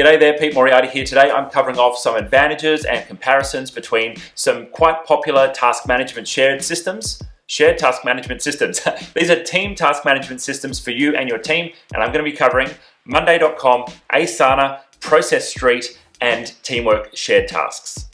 G'day there, Pete Moriarty here today. I'm covering off some advantages and comparisons between some quite popular task management shared systems shared task management systems. These are team task management systems for you and your team, and I'm going to be covering Monday.com, Asana, Process Street, and Teamwork shared tasks.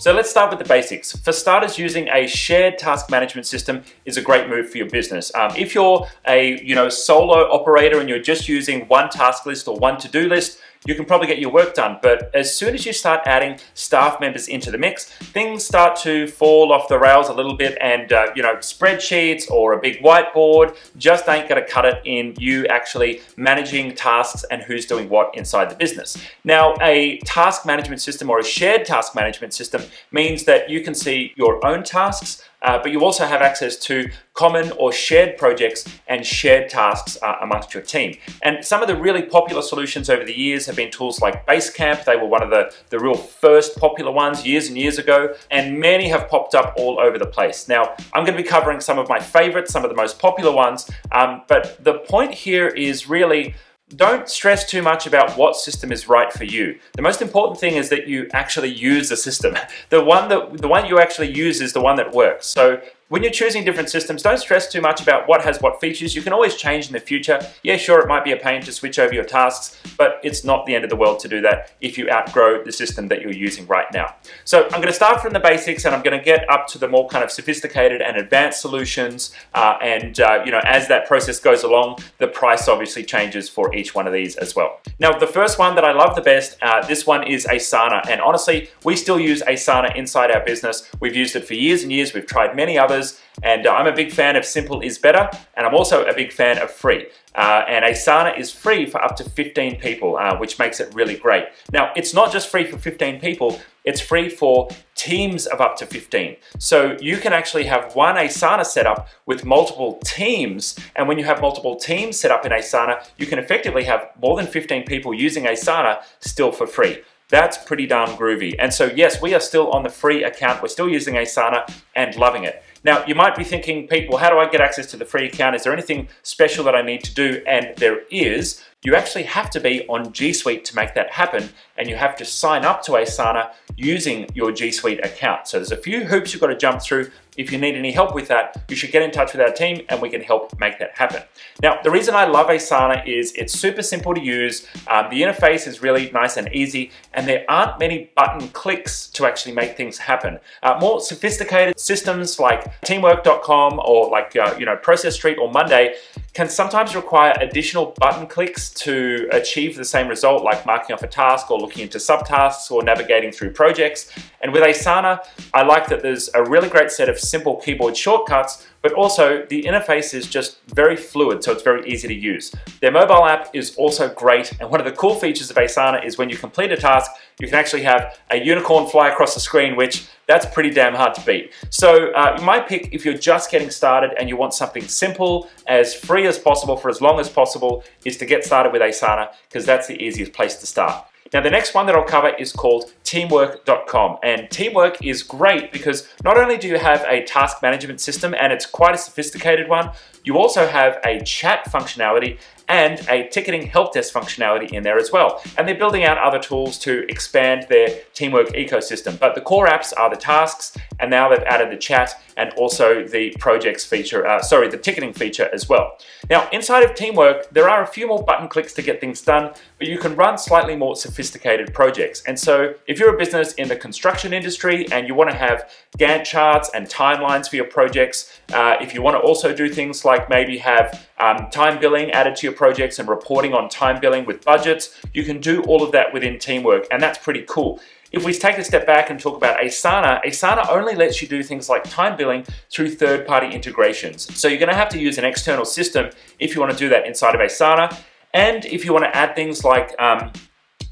So let's start with the basics. For starters, using a shared task management system is a great move for your business. Um, if you're a you know solo operator and you're just using one task list or one to-do list, you can probably get your work done. But as soon as you start adding staff members into the mix, things start to fall off the rails a little bit and, uh, you know, spreadsheets or a big whiteboard just ain't gonna cut it in you actually managing tasks and who's doing what inside the business. Now, a task management system or a shared task management system means that you can see your own tasks, uh, but you also have access to common or shared projects and shared tasks uh, amongst your team. And some of the really popular solutions over the years have been tools like Basecamp. They were one of the, the real first popular ones years and years ago, and many have popped up all over the place. Now, I'm going to be covering some of my favorites, some of the most popular ones, um, but the point here is really don't stress too much about what system is right for you. The most important thing is that you actually use the system. The one that the one you actually use is the one that works. So when you're choosing different systems, don't stress too much about what has what features. You can always change in the future. Yeah, sure, it might be a pain to switch over your tasks, but it's not the end of the world to do that if you outgrow the system that you're using right now. So I'm going to start from the basics and I'm going to get up to the more kind of sophisticated and advanced solutions. Uh, and, uh, you know, as that process goes along, the price obviously changes for each one of these as well. Now, the first one that I love the best, uh, this one is Asana. And honestly, we still use Asana inside our business. We've used it for years and years. We've tried many others And uh, I'm a big fan of simple is better, and I'm also a big fan of free. Uh, and Asana is free for up to 15 people, uh, which makes it really great. Now, it's not just free for 15 people, it's free for teams of up to 15. So you can actually have one Asana set up with multiple teams. And when you have multiple teams set up in Asana, you can effectively have more than 15 people using Asana still for free. That's pretty darn groovy. And so yes, we are still on the free account. We're still using Asana and loving it. Now, you might be thinking, Pete, well, how do I get access to the free account? Is there anything special that I need to do? And there is. You actually have to be on G Suite to make that happen, and you have to sign up to Asana using your G Suite account. So there's a few hoops you've got to jump through. If you need any help with that, you should get in touch with our team and we can help make that happen. Now, the reason I love Asana is it's super simple to use. Um, the interface is really nice and easy, and there aren't many button clicks to actually make things happen. Uh, more sophisticated systems like Teamwork.com or like uh, you know Process Street or Monday can sometimes require additional button clicks to achieve the same result, like marking off a task or looking into subtasks or navigating through projects. And with Asana, I like that there's a really great set of simple keyboard shortcuts but also the interface is just very fluid, so it's very easy to use. Their mobile app is also great, and one of the cool features of Asana is when you complete a task, you can actually have a unicorn fly across the screen, which that's pretty damn hard to beat. So uh, my pick, if you're just getting started and you want something simple, as free as possible for as long as possible, is to get started with Asana, because that's the easiest place to start. Now the next one that I'll cover is called teamwork.com and teamwork is great because not only do you have a task management system and it's quite a sophisticated one, you also have a chat functionality and a ticketing help desk functionality in there as well. And they're building out other tools to expand their teamwork ecosystem. But the core apps are the tasks, and now they've added the chat and also the projects feature, uh, sorry, the ticketing feature as well. Now, inside of Teamwork, there are a few more button clicks to get things done, but you can run slightly more sophisticated projects. And so if you're a business in the construction industry and you want to have Gantt charts and timelines for your projects, uh, if you want to also do things like maybe have um, time billing added to your projects and reporting on time billing with budgets. You can do all of that within Teamwork, and that's pretty cool. If we take a step back and talk about Asana, Asana only lets you do things like time billing through third-party integrations. So you're gonna have to use an external system if you wanna do that inside of Asana. And if you wanna add things like um,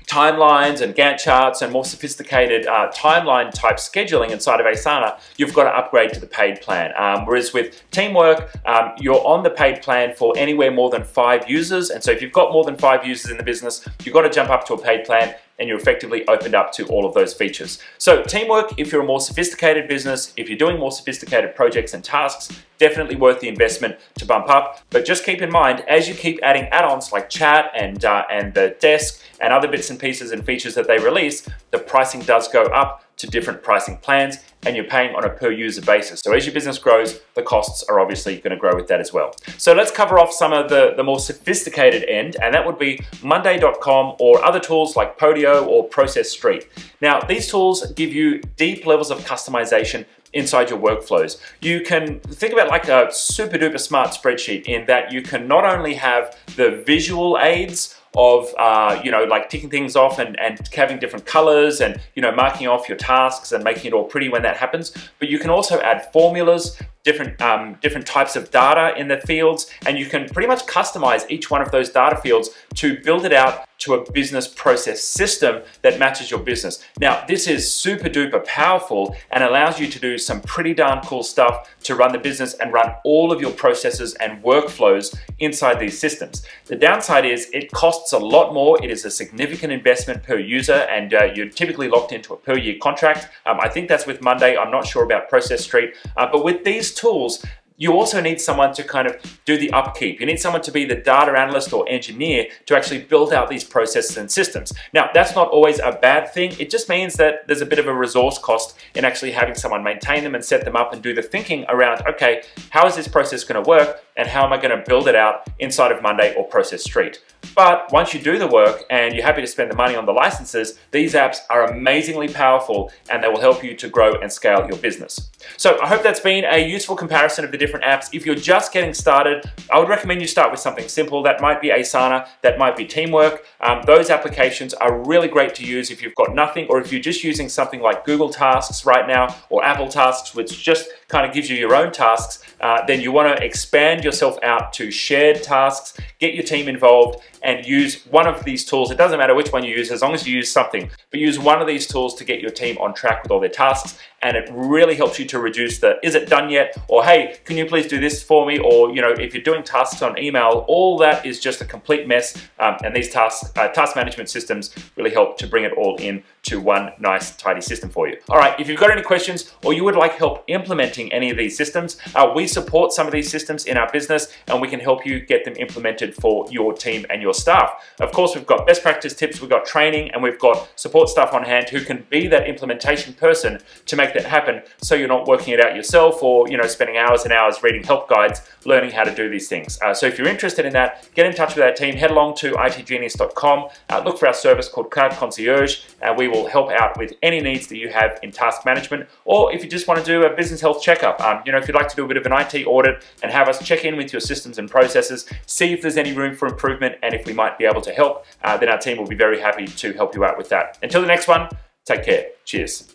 timelines and Gantt charts and more sophisticated uh, timeline type scheduling inside of Asana, you've got to upgrade to the paid plan. Um, whereas with Teamwork, um, you're on the paid plan for anywhere more than five users. And so if you've got more than five users in the business, you've got to jump up to a paid plan and you're effectively opened up to all of those features. So teamwork, if you're a more sophisticated business, if you're doing more sophisticated projects and tasks, definitely worth the investment to bump up. But just keep in mind, as you keep adding add-ons like chat and, uh, and the desk and other bits and pieces and features that they release, the pricing does go up to different pricing plans and you're paying on a per user basis. So as your business grows, the costs are obviously gonna grow with that as well. So let's cover off some of the, the more sophisticated end and that would be Monday.com or other tools like Podio or Process Street. Now these tools give you deep levels of customization inside your workflows. You can think about like a super duper smart spreadsheet in that you can not only have the visual aids of, uh, you know, like ticking things off and, and having different colors and, you know, marking off your tasks and making it all pretty when that happens. But you can also add formulas, different, um, different types of data in the fields, and you can pretty much customize each one of those data fields to build it out to a business process system that matches your business. Now, this is super duper powerful and allows you to do some pretty darn cool stuff to run the business and run all of your processes and workflows inside these systems. The downside is it costs a lot more. It is a significant investment per user and uh, you're typically locked into a per year contract. Um, I think that's with Monday. I'm not sure about Process Street, uh, but with these tools, you also need someone to kind of do the upkeep. You need someone to be the data analyst or engineer to actually build out these processes and systems. Now, that's not always a bad thing. It just means that there's a bit of a resource cost in actually having someone maintain them and set them up and do the thinking around, okay, how is this process gonna work and how am I gonna build it out inside of Monday or Process Street? But once you do the work and you're happy to spend the money on the licenses, these apps are amazingly powerful and they will help you to grow and scale your business. So I hope that's been a useful comparison of the different apps. If you're just getting started, I would recommend you start with something simple. That might be Asana, that might be Teamwork. Um, those applications are really great to use if you've got nothing or if you're just using something like Google Tasks right now or Apple Tasks, which just kind of gives you your own tasks, uh, then you want to expand yourself out to shared tasks, get your team involved, and use one of these tools. It doesn't matter which one you use, as long as you use something, but use one of these tools to get your team on track with all their tasks. And it really helps you to reduce the, is it done yet? Or, hey, can you please do this for me? Or, you know, if you're doing tasks on email, all that is just a complete mess. Um, and these task, uh, task management systems really help to bring it all in to one nice tidy system for you. All right, if you've got any questions or you would like help implementing any of these systems, uh, we support some of these systems in our business and we can help you get them implemented for your team and your staff. Of course, we've got best practice tips, we've got training, and we've got support staff on hand who can be that implementation person to make that happen so you're not working it out yourself or you know spending hours and hours reading help guides learning how to do these things. Uh, so if you're interested in that, get in touch with our team, head along to itgenius.com, uh, look for our service called Cloud Concierge, and we will will help out with any needs that you have in task management, or if you just want to do a business health checkup. Um, you know, if you'd like to do a bit of an IT audit and have us check in with your systems and processes, see if there's any room for improvement, and if we might be able to help, uh, then our team will be very happy to help you out with that. Until the next one, take care. Cheers.